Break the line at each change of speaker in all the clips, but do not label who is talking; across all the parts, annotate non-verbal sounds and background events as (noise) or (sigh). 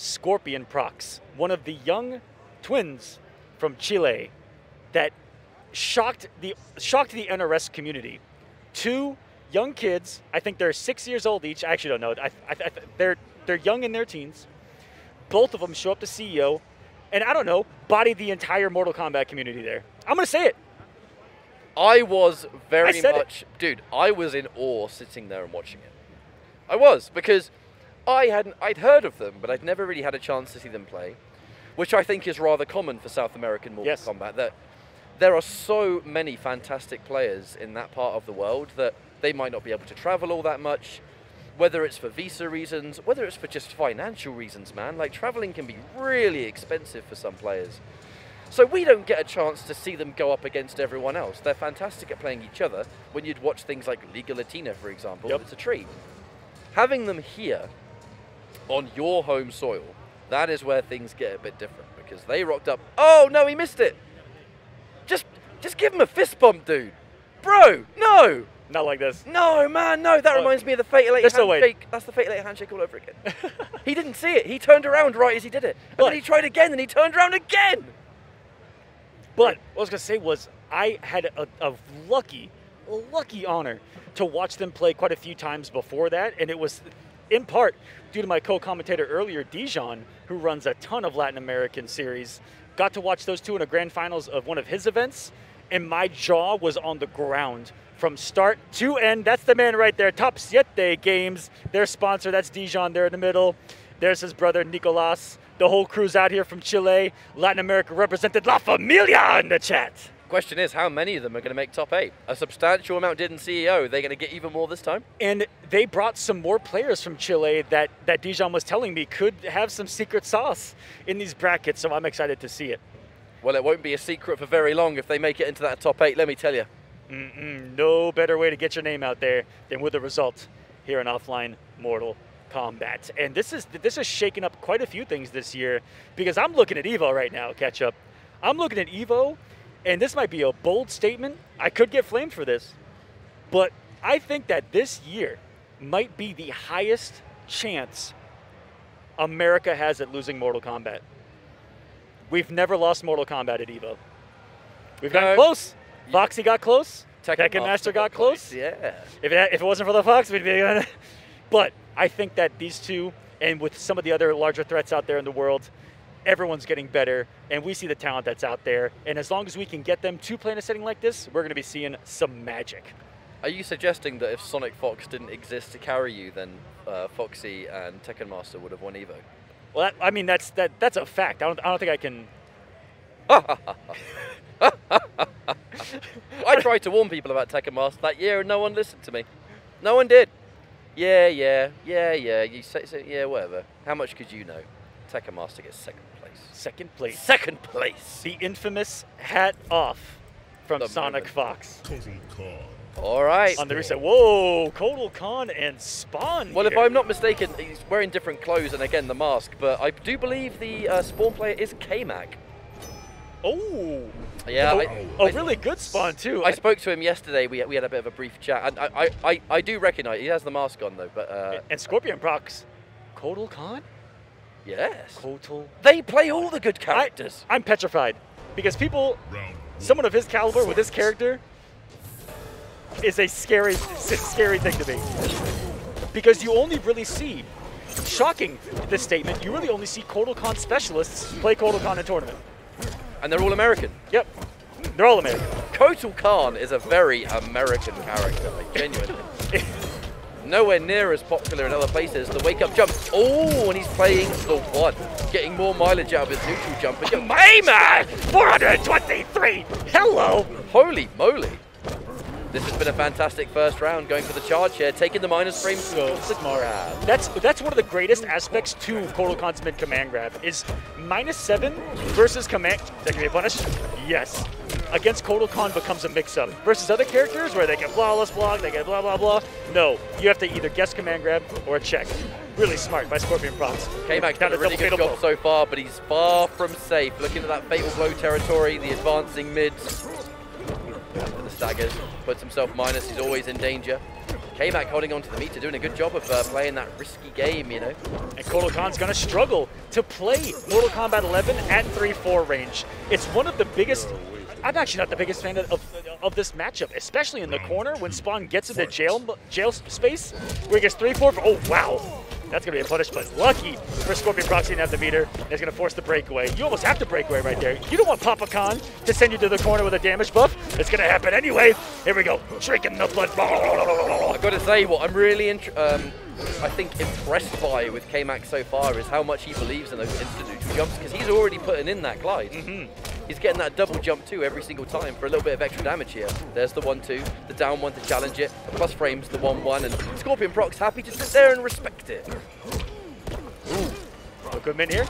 Scorpion Procs, one of the young twins from Chile that shocked the shocked the NRS community. Two young kids, I think they're six years old each. I actually don't know. I, I, I, they're they're young in their teens. Both of them show up to CEO, and I don't know, body the entire Mortal Kombat community there. I'm gonna say it.
I was very
said it.
much, dude. I was in awe sitting there and watching it. I was because I hadn't, I'd heard of them, but I'd never really had a chance to see them play, which I think is rather common for South American Mortal
Yes.
Kombat. That there are so many fantastic players in that part of the world that they might not be able to travel all that much. Whether it's for visa reasons, whether it's for just financial reasons, man. Like traveling can be really expensive for some players. So we don't get a chance to see them go up against everyone else. They're fantastic at playing each other. When you'd watch things like Liga Latina, for example,
Yep.
it's a treat. Having them here on your home soil, that is where things get a bit different because they rocked up. Oh no, he missed it. Just, just give him a fist bump, dude. Bro, no,
Not like this.
no, man, no. That
Oh,
reminds me of the Fatal Eight
there's no way.
handshake. That's the Fatal Eight handshake all over again. (laughs) he didn't see it. He turned around right as he did it, and
But-
then he tried again, and he turned around again.
But what I was gonna say was I had a, a lucky, lucky honor to watch them play quite a few times before that, and it was in part due to my co-commentator earlier, Dijon, who runs a ton of Latin American series. Got to watch those two in a grand finals of one of his events, and my jaw was on the ground from start to end. That's the man right there, Top Siete Games, their sponsor. That's Dijon there in the middle. There's his brother Nicolas. The whole crew's out here from Chile. Latin America represented La Familia in the chat.
Question is, how many of them are going to make top eight? A substantial amount did in CEO. Are They're going to get even more this time.
And they brought some more players from Chile that, that Dijon was telling me could have some secret sauce in these brackets, so I'm excited to see it.
Well, it won't be a secret for very long if they make it into that top eight. Let me tell you.
Mm-mm, no better way to get your name out there than with a result here in offline Mortal Kombat. And this is this is shaking up quite a few things this year because I'm looking at Evo right now, catch up. I'm looking at Evo, and this might be a bold statement. I could get flamed for this, but I think that this year might be the highest chance America has at losing Mortal Kombat. We've never lost Mortal Kombat at Evo. We've gotten
No.
close. Foxy got close. Tekken,
Master
Master got close.
Yeah.
If it, if it wasn't for the Fox, we'd be. (laughs) but I think that these two, and with some of the other larger threats out there in the world, everyone's getting better, and we see the talent that's out there. And as long as we can get them to play in a setting like this, we're going to be seeing some magic.
Are you suggesting that if Sonic Fox didn't exist to carry you, then uh, Foxy and Tekken Master would have won Evo?
Well, that, I mean that's that that's a fact. I don't I don't think I can. (laughs)
I tried to warn people about Tekken Master that year, and no one listened to me. No one did. Yeah, yeah, yeah, yeah. You say, say yeah, whatever. How much could you know? Tekken Master gets second place.
Second place.
Second place.
The infamous hat off from
The
Sonic
moment.
Fox
Kotal Khan.
All right.
on the reset. Whoa, Kotal Khan and Spawn.
Well, if. I'm not mistaken, he's wearing different clothes and again the mask, but I do believe the uh, spawn player is K-Mac.
Oh.
Yeah,
Oh,
I-
oh,
I-
really good spawn too.
I spoke to him yesterday. We, we had a bit of a brief chat, and I, I, I, I do recognise he has the mask on though. But uh,
and Scorpion Procs, Kotal Khan,
yes,
Kotal.
they play all the good characters.
I, I'm petrified because people, someone of his caliber with this character, is a scary, scary thing to me. Because you only really see, shocking this statement, you really only see Kotal Khan specialists play Kotal Khan in tournament.
and they're all American.
Yep, they're all American.
Kotal Khan is a very American character, like genuinely. (laughs) Nowhere near as popular in other places. The wake up jump. Oh, and he's playing the one, getting more mileage out of his neutral jump. And
Hey man, 423. Hello.
Holy moly! This has been a fantastic first round, going for the charge here, taking the minus frame
So That's that's one of the greatest aspects to Kotal mid command grab is minus seven versus command. That can be a punish. Yes. Against Kotal Khan becomes a mix-up versus other characters where they get flawless block, they get blah blah blah. No, you have to either guess command grab or a check. Really smart by Scorpion Procs.
K-Mac's
Down
done a really good job
blow.
so far, but he's far from safe. Looking at that fatal blow territory, the advancing mids. The staggers puts himself minus. He's always in danger. K-Mac holding on to the meter, doing a good job of uh, playing that risky game, you know.
And Kotal Khan's going to struggle to play Mortal Kombat 11 at 3-4 range. It's one of the biggest I'm actually not the biggest fan of, of, this matchup, especially in the corner when Spawn gets into jail jail space, where he gets 3-4. Oh, wow. That's going to be a punish, but lucky for Scorpion Proxy to have the meter. He's going to force the breakaway. You almost have to breakaway right there. You don't want Papa Khan to send you to the corner with a damage buff. It's going to happen anyway. Here we go. Drinking the blood.
I've got to say, what I'm really, um, I think, impressed by with K-Mac so far is how much he believes in those instant neutral jumps, because he's already putting in that glide.
Mm -hmm.
He's getting that double jump too every single time for a little bit of extra damage here. There's the 1-2, the down one to challenge it, plus frames the 1-1, and Scorpion Procs happy to sit there and respect it.
Ooh. good min here.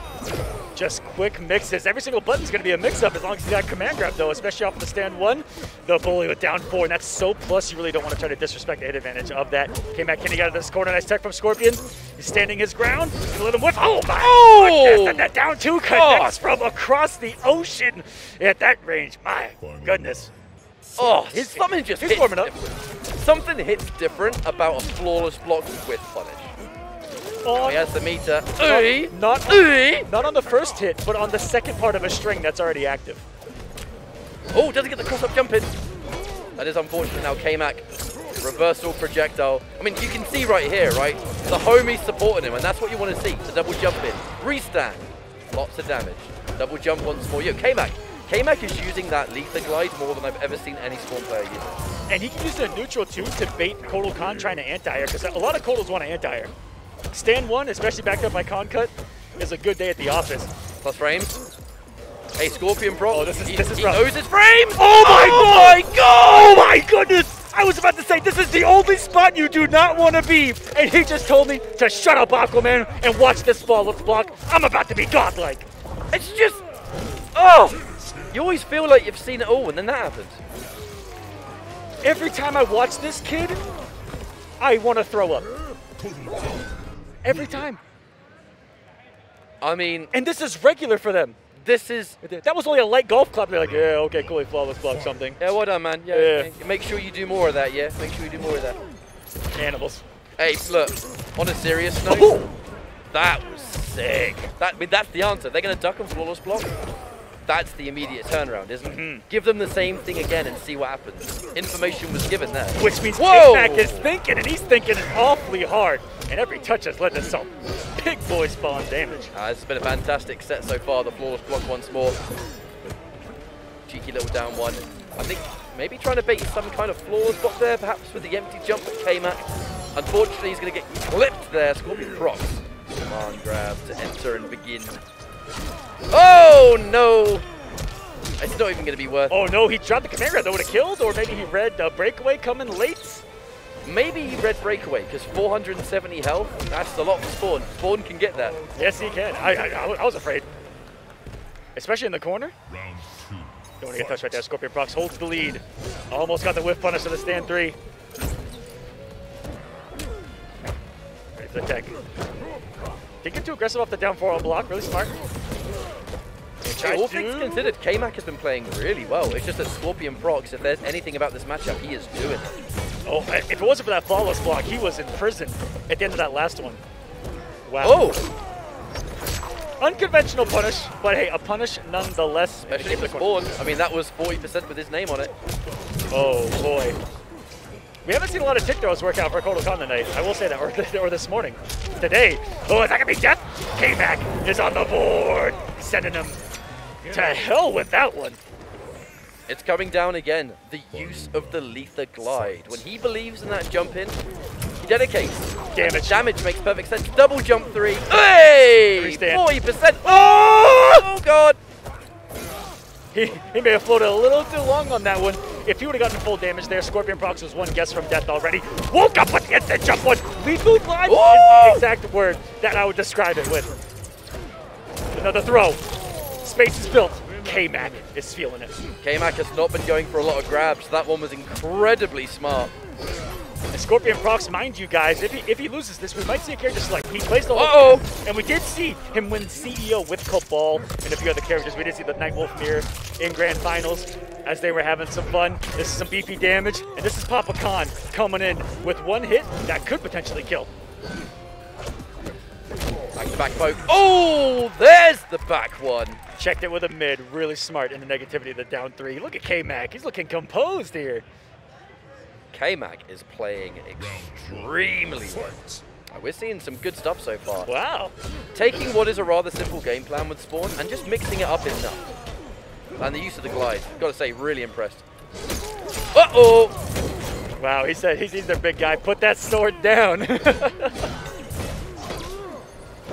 Just quick mixes. Every single button's going to be a mix-up as long as you got command grab, though, especially off of the stand one. The bully with down four, and that's so plus you really don't want to try to disrespect the hit advantage of that. Came back Kenny out of this corner. Nice tech from Scorpion. He's standing his ground. Let him whiff. Oh, my
oh!
And that down two connects oh. from across the ocean at that range. My goodness.
Oh, his something just
he's warming up.
Something hits different about a flawless block with punish. Oh, oh he has the meter.
Not, not, not on the first hit, but on the second part of a string that's already active.
Oh, doesn't get the cross-up jump in. That is unfortunate now. K-Mac, reversal projectile. I mean, you can see right here, right? The homie's supporting him, and that's what you want to see. The double jump in. Restand. Lots of damage. Double jump once more. Yo, K-Mac. K-Mac is using that Letha Glide more than I've ever seen any Spawn player use.
And he can use it the neutral too to bait Kotal Khan trying to anti-air, because a lot of Kotals want to anti-air. Stand one, especially backed up by Concut, is a good day at the office.
Plus frames. Hey, Scorpion Pro.
Oh, this is,
he,
this is
he
rough.
knows his frame.
Oh my, oh my god! Oh my goodness! I was about to say, this is the only spot you do not want to be. And he just told me to shut up, Aquaman, and watch this flawless block. I'm about to be godlike.
It's just, oh, you always feel like you've seen it all, and then that happens.
Every time I watch this kid, I want to throw up. Every time.
I mean...
And this is regular for them.
This is...
That was only a light golf club. They're like, yeah, okay, cool, flawless block something.
Yeah, well done, man. Yeah, yeah. Make sure you do more of that, yeah? Make sure you do more of that.
Animals.
Hey, look, on a serious oh! note, oh. that was sick. That, I mean, that's the answer. They're going to duck and flawless block that's the immediate turnaround, isn't it? Mm -hmm. Give them the same thing again and see what happens. Information was given there.
Which means K-Mac is thinking, and he's thinking awfully hard. And every touch has led to some big boy spawn damage.
Uh, this has been a fantastic set so far. The flawless block once more. Cheeky little down one. I think maybe trying to bait some kind of flawless block there, perhaps with the empty jump at K-Mac. Unfortunately, he's going to get clipped there. Scorpion Procs. Command grab to enter and begin Oh, no. It's not even going to be worth
Oh, no, he dropped the command grab that would have killed, or maybe he read uh, breakaway coming late.
Maybe he read breakaway, because 470 health, that's a lot for Spawn. Spawn can get that.
Yes, he can. I, I, I was afraid. Especially in the corner. Round two. Don't want to get touched right there. Scorpion Procs holds the lead. Almost got the whiff punish to the stand three. Ready for the tech. Didn't get too aggressive off the down four on block. Really smart.
Hey, all things considered, K-Mac has been playing really well. It's just that Scorpion Procs, if there's anything about this matchup, he is doing it.
Oh, if it wasn't for that flawless block, he was in prison at the end of that last one. Wow.
Oh!
Unconventional punish, but hey, a punish nonetheless.
Especially for Spawn. I mean, that was 40% with his name on it.
Oh, boy. We haven't seen a lot of tick throws work out for Kotal Khan tonight. I will say that, or, (laughs) or this morning. Today, oh, is that going to be death? K-Mac is on the board, sending him to hell with that one.
It's coming down again. The use of the Letha Glide. When he believes in that jump in, he dedicates.
Damage.
Damage makes perfect sense. Double jump three. Hey! 40%.
Oh!
oh, God.
He, he may have floated a little too long on that one. If he would have gotten full damage there, Scorpion Procs was one guess from death already. Woke up with the instant jump one. Lethal glide is the exact word that I would describe it with. Another throw. Space is built. K-Mac is feeling it.
K-Mac has not been going for a lot of grabs. That one was incredibly smart.
And Scorpion Procs, mind you guys, if he, if he loses this, we might see a character select. He plays the
whole uh -oh.
and we did see him win CEO with Cabal and a few other characters. We did see the Nightwolf Mirror in Grand Finals. as they were having some fun. This is some BP damage, and this is Papa Khan coming in with one hit that could potentially kill.
Back to back poke. Oh, there's the back one.
Checked it with a mid, really smart in the negativity of the down three. Look at K-Mac, he's looking composed here.
K-Mac is playing extremely well. We're seeing some good stuff so far.
Wow.
Taking what is a rather simple game plan with Spawn and just mixing it up enough. And the use of the glide, gotta say, really impressed. Uh-oh!
Wow, he said he's either big guy. Put that sword down. (laughs)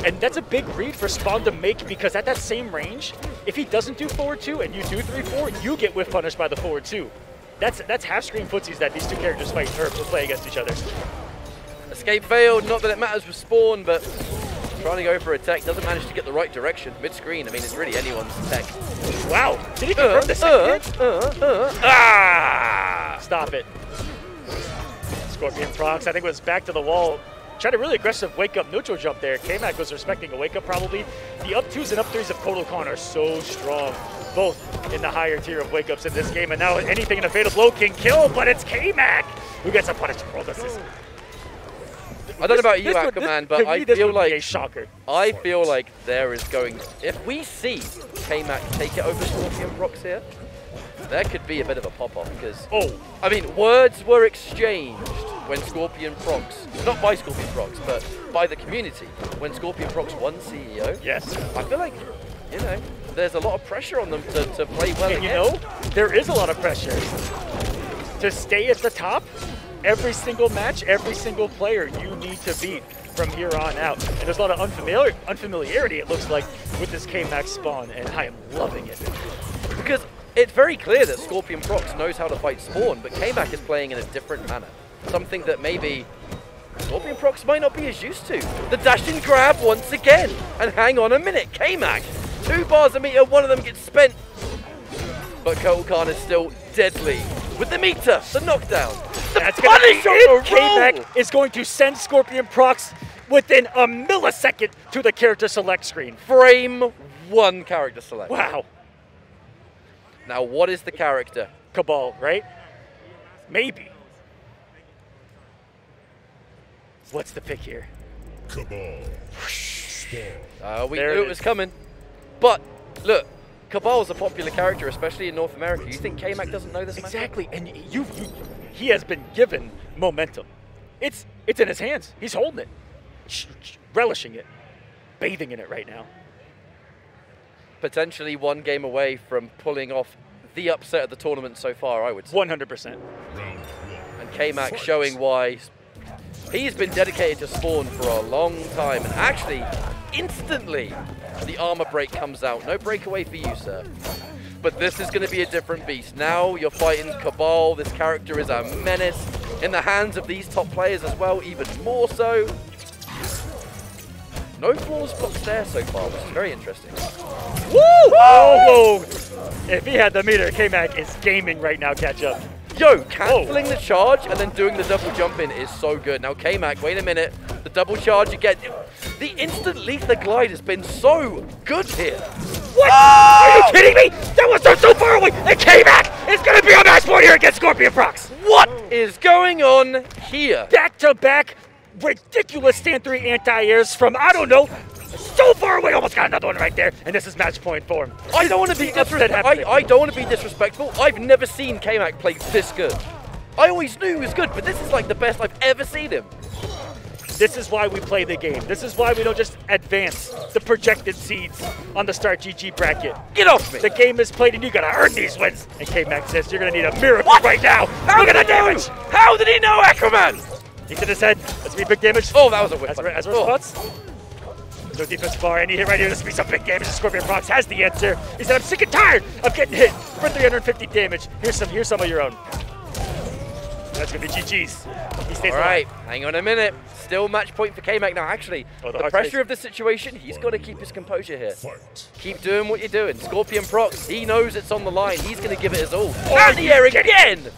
and that's a big read for Spawn to make because at that same range, if he doesn't do forward two and you do three four, you get whiff punished by the forward two. That's that's half screen footsies that these two characters fight or play against each other.
Escape failed, not that it matters with Spawn, but trying to go for a tech doesn't manage to get the right direction. Mid-screen, I mean, it's really anyone's tech.
Wow, did he confirm the second?
uh, uh, uh.
Ah! Stop it. Scorpion procs, I think was back to the wall. Tried a really aggressive wake-up neutral jump there. K-Mac was respecting a wake-up probably. The up twos and up threes of Kotal Khan are so strong, both in the higher tier of wake-ups in this game. And now anything in a fatal blow can kill, but it's K-Mac who gets a punish. Oh, Roll assist.
I don't know about you,
This
Aquaman, but I feel
would be a
like
shocker.
I feel like there is going. If we see K-Mac take it over Scorpion Procs here, there could be a bit of a pop-off because
Oh,
I mean, words were exchanged when Scorpion Procs, not by Scorpion Procs, but by the community, when Scorpion Procs won CEO.
yes.
I feel like, you know, there's a lot of pressure on them to, to play well
And you know, there is a lot of pressure to stay at the top. Every single match, every single player you need to beat from here on out. And there's a lot of unfamiliar unfamiliarity, it looks like, with this K-Mac's spawn, and I am loving it.
Because it's very clear that Scorpion Procs knows how to fight Spawn, but K-Mac is playing in a different manner. Something that maybe Scorpion Procs might not be as used to. The dash and grab once again. And hang on a minute, K-Mac. Two bars a meter, one of them gets spent. But Kotal Khan is still deadly. With the meter, the knockdown, the
That's
punish on
it.
the roll.
K-Mac is going to send Scorpion Procs within a millisecond to the character select screen.
Frame one character select.
Wow.
Now, what is the character?
Cabal, right? Maybe. What's the pick here?
Cabal.
Uh, we
There
knew
it
it was coming. But look, Cabal's a popular character, especially in North America. You think K-Mac doesn't know this matchup?
Exactly, and you, you, he has been given momentum. It's it's in his hands. He's holding it, sh- sh- relishing it, bathing in it right now.
Potentially one game away from pulling off the upset of the tournament so far, I would say.
One hundred percent.
And K-Mac showing why he's been dedicated to Spawn for a long time. And actually, instantly, the armor break comes out. No breakaway for you, sir. But this is going to be a different beast. Now you're fighting Cabal. This character is a menace in the hands of these top players as well, even more so. No flawless blocks there so far, which is very interesting.
Woo! Oh, whoa. If he had the meter, K-Mac is gaming right now. Catch up.
Yo, cancelling the charge and then doing the double jump in is so good. Now, K-Mac, wait a minute. The double charge again. The instant Letha glide has been so good here.
What? Ah! Are you kidding me? That was so, so far away. And K-Mac is going to be on match point here against Scorpion Procs.
What is going on here?
Back to back, ridiculous stand three anti-airs from I don't know. So far away, almost got another one right there, and this is match point for him.
I don't want to be disrespectful. I, I don't want to be disrespectful. I've never seen K-Mac play this good. I always knew he was good, but this is like the best I've ever seen him.
This is why we play the game. This is why we don't just advance the projected seeds on the Start GG bracket.
Get off me.
The game is played and you gotta earn these wins. And K-Mac says you're gonna need a miracle
What?
right now.
How
Look at the damage.
How did he know Aquaman?
He's in his head. That's gonna be big damage.
Oh, that was a whip.
As, as
Oh.
response. No defensive bar, and any hit right here. This will be some big damage. Scorpion Procs has the answer. He said, I'm sick and tired of getting hit for 350 damage. Here's some, here's some of your own. That's gonna be GG's. He stays
All
alive.
hang on a minute. Still match point for K-Mac now. Actually,
Oh, the
the pressure
space.
of the situation, he's got to keep his composure here.
Fight.
Keep doing what you're doing. Scorpion Procs, he knows it's on the line. He's going to give it his all.
Oh,
and the
you
air
kidding?
again!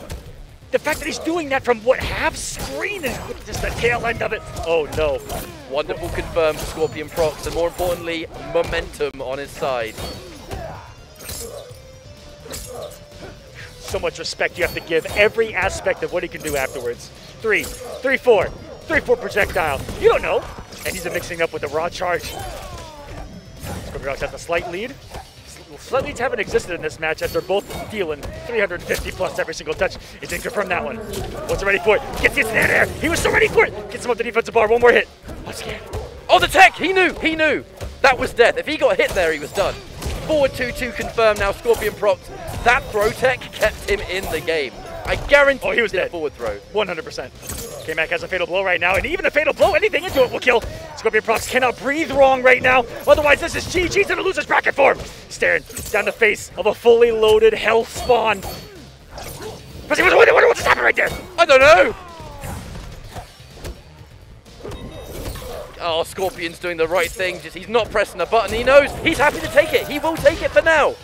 The fact that he's doing that from what half screen and just the tail end of it. Oh no.
Wonderful confirm for Scorpion Procs, and more importantly, momentum on his side.
so much respect you have to give every aspect of what he can do afterwards. Three, three, four, three, four projectile. You don't know. And he's mixing up with the raw charge. Scorpion Rocks has a slight lead. Slight leads haven't existed in this match as they're both dealing 350 plus every single touch. He didn't confirm that one. Wasn't ready for it. Gets the instant air. He was so ready for it. Gets him up the defensive bar. One more hit. I'm scared.
Oh, the tech! He knew, he knew. That was death. If he got hit there, he was done. Forward 2-2 confirmed now, Scorpion procs. That throw tech kept him in the game. I guarantee
Oh, he was
did a
dead.
forward throw.
100%. K-Mac has a fatal blow right now, and even a fatal blow, anything into it will kill. Scorpion Procs cannot breathe wrong right now. Otherwise, this is GG's in a loser's bracket form. Staring down the face of a fully loaded hell spawn. Pressing what's, what, what's happening right there?
I don't know. Oh, Scorpion's doing the right thing. Just he's not pressing a button. He knows. He's happy to take it. He will take it for now.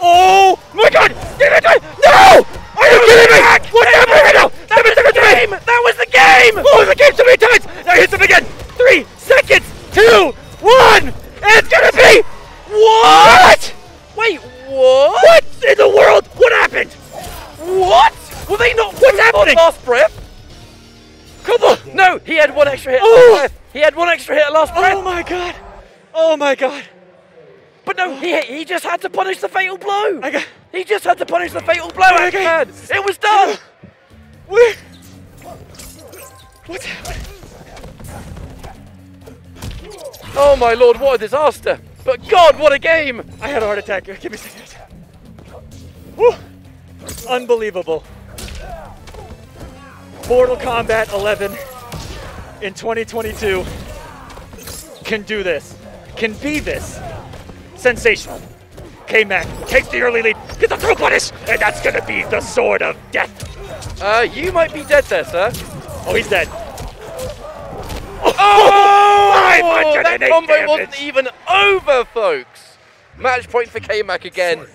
Oh my god! Give it to me! No! Are you kidding me? What's happening right now?
That was the game. That was the game.
Oh, the game so many times! Now he hits him again! Three seconds! Two! One! And it's gonna be what?
Wait, what?
What in the world? What happened?
What? Were they not?
What's happening?
Last breath?
Come on!
No, he had one extra hit. at
Oh.
last breath. He had one extra hit at last oh breath.
Oh my god! Oh my god!
But no, he he just had to punish the fatal blow.
Got.
He just had to punish the fatal blow.
Okay.
It was done.
Where? What's happening?
Oh my lord, what a disaster. But God, what a game.
I had a heart attack. Give me a second. Whew. Unbelievable. Mortal Kombat 11 in 2022 can do this, can be this. Sensational. K-Mac takes the early lead, gets the throw punish, and that's gonna be the sword of death.
Uh, you might be dead there, sir.
Oh, he's dead.
Oh!
508
that combo
damage.
wasn't even over, folks. Match point for K-Mac again.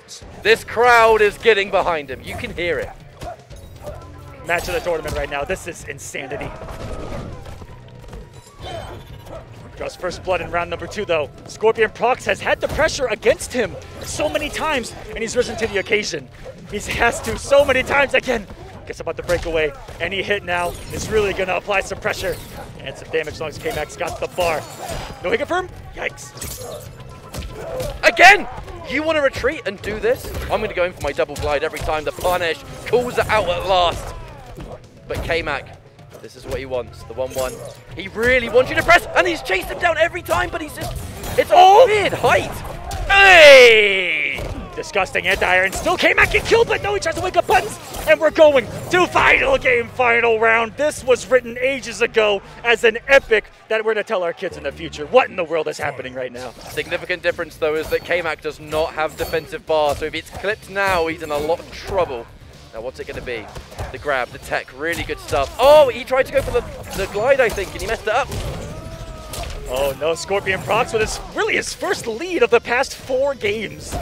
This crowd is getting behind him. You can hear it.
Match of the tournament right now. This is insanity. First blood in round number two, though. Scorpion Procs has had the pressure against him so many times, and he's risen to the occasion. He has to so many times again. Gets about to break away. Any hit now is really going to apply some pressure and some damage as long as K-Mac's got the bar. No hit confirm? Yikes.
Again! You want to retreat and do this? I'm going to go in for my double glide every time. The punish calls it out at last. But K-Mac, this is what he wants. The 1-1. He really wants you to press, and he's chased him down every time, but he's just... It's a
Oh!
weird height.
Hey! Disgusting anti iron. still K-Mac get killed, but no, he tries to wake up buttons, and we're going to final game, final round. This was written ages ago as an epic that we're going to tell our kids in the future. What in the world is happening right now?
Significant difference, though, is that K-Mac does not have defensive bar, so if it's clipped now, he's in a lot of trouble. Now, what's it going to be? The grab, the tech, really good stuff. Oh, he tried to go for the, the glide, I think, and he messed it up.
Oh no, Scorpion Procs with his really his first lead of the past four games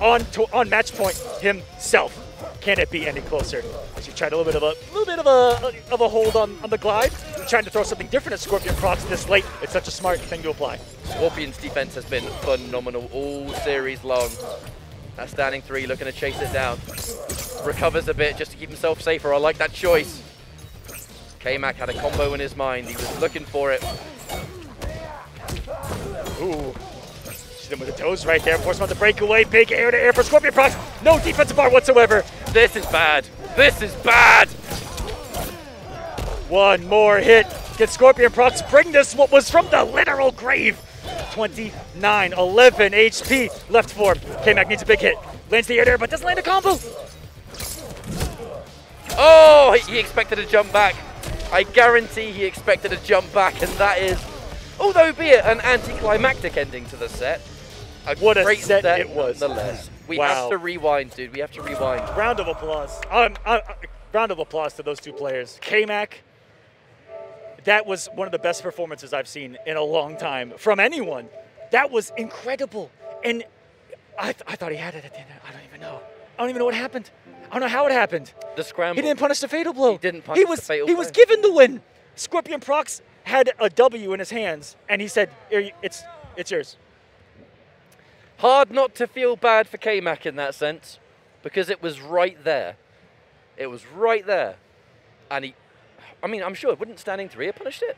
on to, on match point himself. Can it be any closer? As you tried a little bit of a little bit of a of a hold on, on the glide, trying to throw something different at Scorpion Procs this late. It's such a smart thing to apply.
Scorpion's defense has been phenomenal all series long. That standing three looking to chase it down. Recovers a bit just to keep himself safer. I like that choice. K-Mac had a combo in his mind. He was looking for it.
Ooh. She's in with the toes right there. Force him on the breakaway. Big air to air for Scorpion Procs. No defensive bar whatsoever.
This is bad. This is bad.
One more hit. Get Scorpion Procs bring this what was from the literal grave? 29, 11 HP left for him. K-Mac needs a big hit. Lands the air there, but doesn't land a combo.
Oh, he- expected a jump back. I guarantee he expected a jump back, and that is, although be it an anticlimactic ending to the set, a
What a
great
set it was.
nonetheless. (laughs) We
Wow.
have to rewind, dude. We have to rewind.
Round of applause. Um, uh, uh, round of applause to those two players. K-Mac, that was one of the best performances I've seen in a long time from anyone. That was incredible. And I, th- I thought he had it at the end. I don't even know. I don't even know what happened. I don't know how it happened.
The scramble.
He didn't punish the fatal blow.
He didn't punish
He
the
was
fatal
he was given the win. Scorpion Procs had a W in his hands, and he said, "It's it's yours."
Hard not to feel bad for K-Mac in that sense. because it was right there. It was right there, and he. I mean, I'm sure wouldn't standing three have punished it?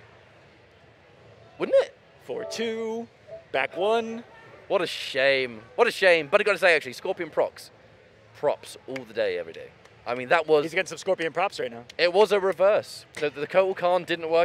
Wouldn't it?
4 2, back one.
What a shame. What a shame. But I got to say, actually, Scorpion procs, props all the day, every day. I mean, that was
He's getting some Scorpion props right now.
it was a reverse. The, the Kotal Khan didn't work